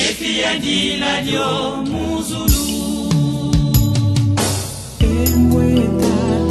efiyandilalyo muzulu. Enwetala